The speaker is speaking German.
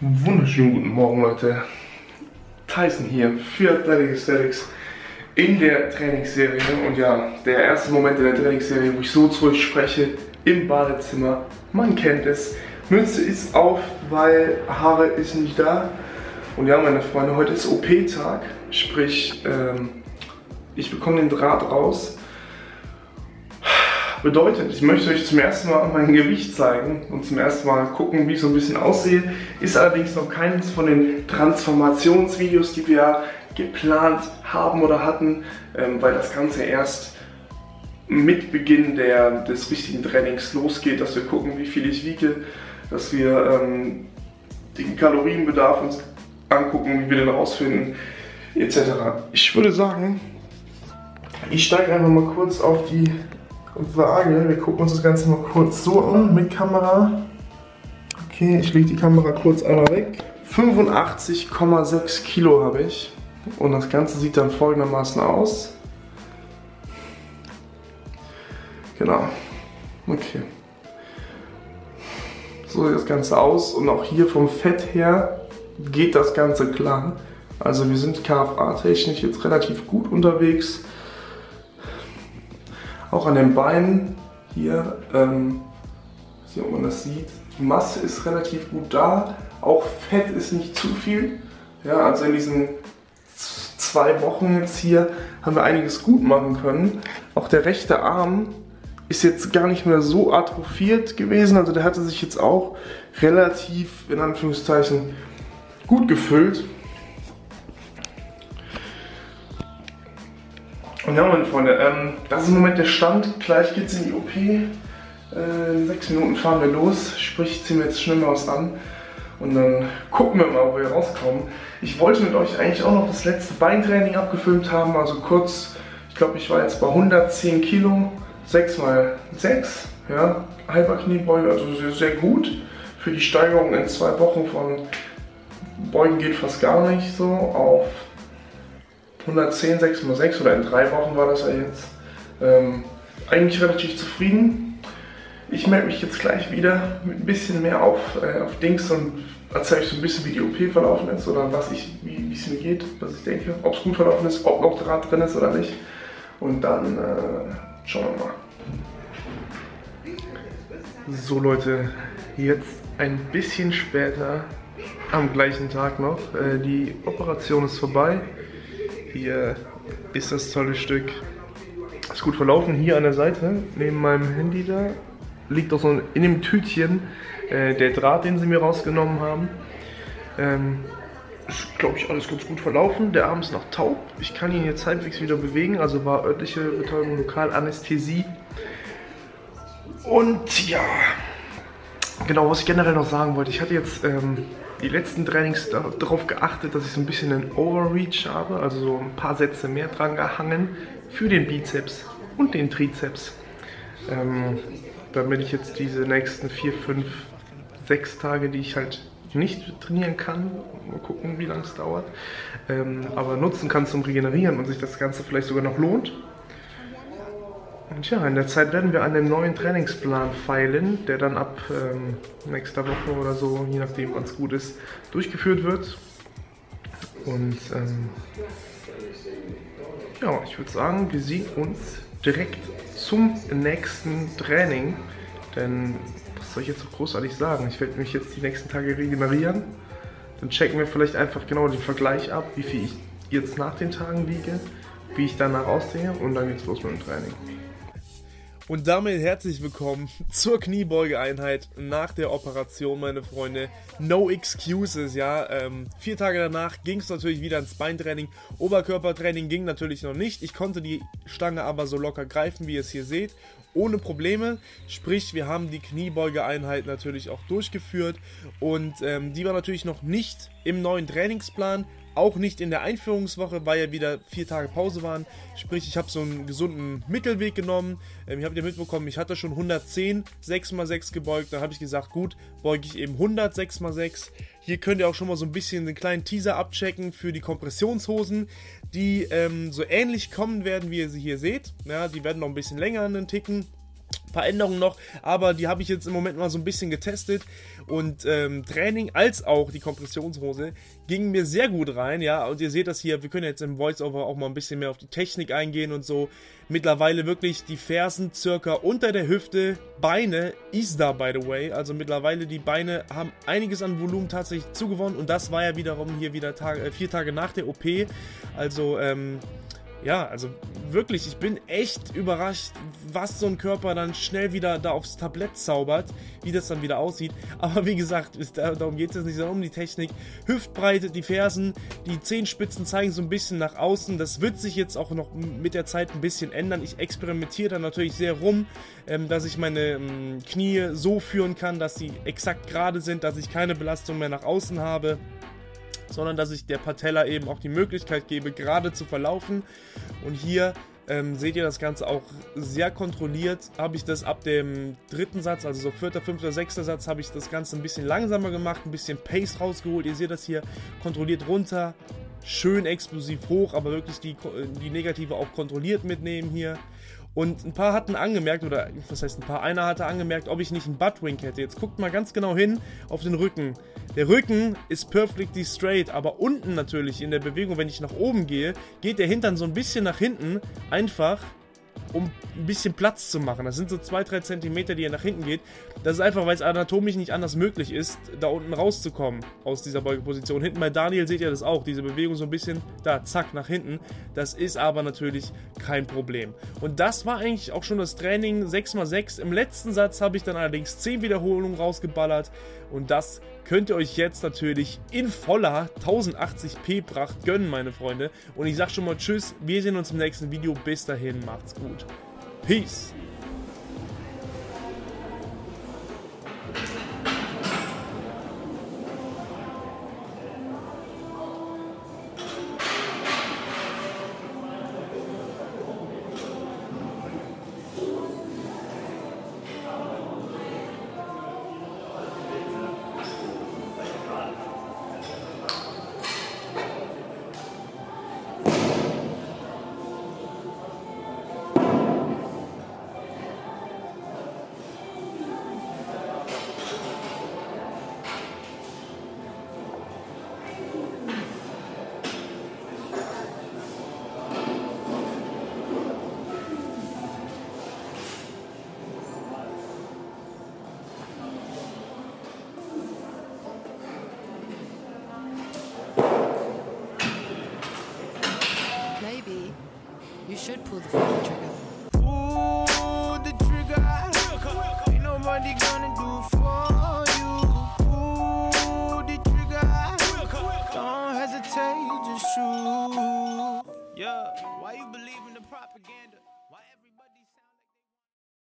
Wunderschönen guten Morgen, Leute. Tyson hier für Athletic Aesthetics in der Trainingsserie. Und ja, der erste Moment in der Trainingsserie, wo ich so zurück spreche, im Badezimmer. Man kennt es. Mütze ist auf, weil Haare ist nicht da. Und ja, meine Freunde, heute ist OP-Tag. Sprich, ähm, ich bekomme den Draht raus. Bedeutet, ich möchte euch zum ersten Mal mein Gewicht zeigen und zum ersten Mal gucken, wie ich so ein bisschen aussehe. Ist allerdings noch keines von den Transformationsvideos, die wir geplant haben oder hatten, ähm, weil das Ganze erst mit Beginn der, des richtigen Trainings losgeht, dass wir gucken, wie viel ich wiege, dass wir ähm, den Kalorienbedarf uns angucken, wie wir den rausfinden, etc. Ich würde sagen, ich steige einfach mal kurz auf die Waage. Wir gucken uns das Ganze mal kurz so an mit Kamera. Okay, ich lege die Kamera kurz einmal weg. 85,6 Kilo habe ich. Und das Ganze sieht dann folgendermaßen aus. Genau. Okay. So sieht das Ganze aus. Und auch hier vom Fett her geht das Ganze klar. Also wir sind KFA-technisch jetzt relativ gut unterwegs. Auch an den Beinen hier, ähm, ich weiß nicht, ob man das sieht, die Masse ist relativ gut da. Auch Fett ist nicht zu viel. Ja, also in diesen zwei Wochen jetzt hier haben wir einiges gut machen können. Auch der rechte Arm ist jetzt gar nicht mehr so atrophiert gewesen. Also der hatte sich jetzt auch relativ, in Anführungszeichen, gut gefüllt. Ja, meine Freunde, ähm, das ist im Moment der Stand. Gleich geht es in die OP. Äh, in sechs Minuten fahren wir los. Sprich, ziehen wir jetzt schnell mal was an. Und dann gucken wir mal, wo wir rauskommen. Ich wollte mit euch eigentlich auch noch das letzte Beintraining abgefilmt haben. Also kurz, ich glaube, ich war jetzt bei 110 Kilo. 6 mal 6. Ja, halber Kniebeuge, also sehr, sehr gut. Für die Steigerung in zwei Wochen von Beugen geht fast gar nicht so auf 110, 6 mal 6 oder in drei Wochen war das ja jetzt. Ähm, eigentlich relativ zufrieden. Ich melde mich jetzt gleich wieder mit ein bisschen mehr auf, äh, auf Dings und erzähle euch so ein bisschen, wie die OP verlaufen ist oder was ich, wie es mir geht, was ich denke, ob es gut verlaufen ist, ob noch Draht drin ist oder nicht. Und dann äh, schauen wir mal. So Leute, jetzt ein bisschen später, am gleichen Tag noch. Äh, die Operation ist vorbei. Hier ist das tolle Stück. Ist gut verlaufen. Hier an der Seite, neben meinem Handy da, liegt auch so in dem Tütchen äh, der Draht, den sie mir rausgenommen haben. Ähm, ist, glaube ich, alles ganz gut verlaufen. Der Arm ist noch taub. Ich kann ihn jetzt halbwegs wieder bewegen. Also war örtliche Betäubung, Lokalanästhesie. Und ja, genau, was ich generell noch sagen wollte. Ich hatte jetzt ähm, die letzten Trainings darauf geachtet, dass ich so ein bisschen einen Overreach habe. Also so ein paar Sätze mehr dran gehangen für den Bizeps und den Trizeps. Ähm, damit ich jetzt diese nächsten vier, fünf, sechs Tage, die ich halt nicht trainieren kann, mal gucken, wie lange es dauert, ähm, aber nutzen kann zum Regenerieren und sich das Ganze vielleicht sogar noch lohnt. Und ja, in der Zeit werden wir an dem neuen Trainingsplan feilen, der dann ab ähm, nächster Woche oder so, je nachdem wann es gut ist, durchgeführt wird. Und ähm, ja, ich würde sagen, wir sehen uns direkt zum nächsten Training. Denn was soll ich jetzt so großartig sagen? Ich werde mich jetzt die nächsten Tage regenerieren. Dann checken wir vielleicht einfach genau den Vergleich ab, wie viel ich jetzt nach den Tagen wiege, wie ich danach aussehe und dann geht's los mit dem Training. Und damit herzlich willkommen zur Kniebeugeeinheit nach der Operation, meine Freunde. No excuses, ja. Ähm, vier Tage danach ging es natürlich wieder ins Beintraining. Oberkörpertraining ging natürlich noch nicht. Ich konnte die Stange aber so locker greifen, wie ihr es hier seht. Ohne Probleme. Sprich, wir haben die Kniebeugeeinheit natürlich auch durchgeführt. Und ähm, die war natürlich noch nicht im neuen Trainingsplan. Auch nicht in der Einführungswoche, weil ja wieder vier Tage Pause waren. Sprich, ich habe so einen gesunden Mittelweg genommen. Ähm, ich habe ja mitbekommen, ich hatte schon 110 6x6 gebeugt. Da habe ich gesagt, gut, beuge ich eben 100 6x6. Hier könnt ihr auch schon mal so ein bisschen einen kleinen Teaser abchecken für die Kompressionshosen, die ähm, so ähnlich kommen werden, wie ihr sie hier seht. Ja, die werden noch ein bisschen länger an den Ticken. Paar Änderungen noch, aber die habe ich jetzt im Moment mal so ein bisschen getestet. Und ähm, Training als auch die Kompressionshose gingen mir sehr gut rein, ja, und ihr seht das hier, wir können jetzt im Voiceover auch mal ein bisschen mehr auf die Technik eingehen und so. Mittlerweile wirklich die Fersen circa unter der Hüfte, Beine ist da, by the way, also mittlerweile die Beine haben einiges an Volumen tatsächlich zugewonnen. Und das war ja wiederum hier wieder Tag, äh, vier Tage nach der OP, also ähm, ja, also wirklich, ich bin echt überrascht, was so ein Körper dann schnell wieder da aufs Tablett zaubert, wie das dann wieder aussieht. Aber wie gesagt, ist, darum geht es nicht, sondern um die Technik. Hüftbreite, die Fersen, die Zehenspitzen zeigen so ein bisschen nach außen. Das wird sich jetzt auch noch mit der Zeit ein bisschen ändern. Ich experimentiere da natürlich sehr rum, ähm, dass ich meine ähm, Knie so führen kann, dass sie exakt gerade sind, dass ich keine Belastung mehr nach außen habe sondern dass ich der Patella eben auch die Möglichkeit gebe, gerade zu verlaufen. Und hier ähm, seht ihr das Ganze auch sehr kontrolliert. Habe ich das ab dem dritten Satz, also so vierter, fünfter, sechster Satz, habe ich das Ganze ein bisschen langsamer gemacht, ein bisschen Pace rausgeholt. Ihr seht das hier kontrolliert runter, schön explosiv hoch, aber wirklich die, die Negative auch kontrolliert mitnehmen hier. Und ein paar hatten angemerkt, oder was heißt ein paar, einer hatte angemerkt, ob ich nicht einen Buttwink hätte. Jetzt guckt mal ganz genau hin auf den Rücken. Der Rücken ist perfectly straight, aber unten natürlich in der Bewegung, wenn ich nach oben gehe, geht der Hintern so ein bisschen nach hinten, einfach um ein bisschen Platz zu machen. Das sind so 2-3 Zentimeter, die er nach hinten geht. Das ist einfach, weil es anatomisch nicht anders möglich ist, da unten rauszukommen aus dieser Beugeposition. Hinten bei Daniel seht ihr das auch, diese Bewegung so ein bisschen da, zack, nach hinten. Das ist aber natürlich kein Problem. Und das war eigentlich auch schon das Training 6x6. Im letzten Satz habe ich dann allerdings 10 Wiederholungen rausgeballert und das könnt ihr euch jetzt natürlich in voller 1080p Pracht gönnen, meine Freunde. Und ich sag schon mal Tschüss, wir sehen uns im nächsten Video. Bis dahin, macht's gut. Peace. Pull the fucking trigger. Pull the trigger. Ain't nobody gonna do for you. Pull the trigger. Don't hesitate, just shoot. Yeah, why you believe in the propaganda?